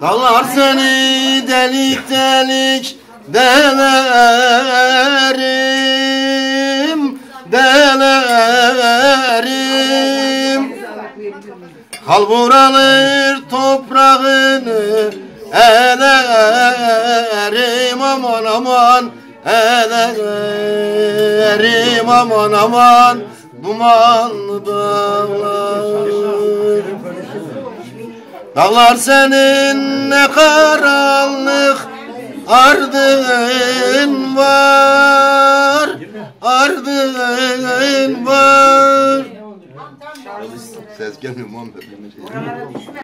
Dağlar seni delik delik delerim Delerim. Kalbur alır toprağını Elerim aman aman Elerim aman aman Dumanlı dağlar Dağlar senin ne karanlık ardın var Ardın var. Ses gelmiyor Muhammed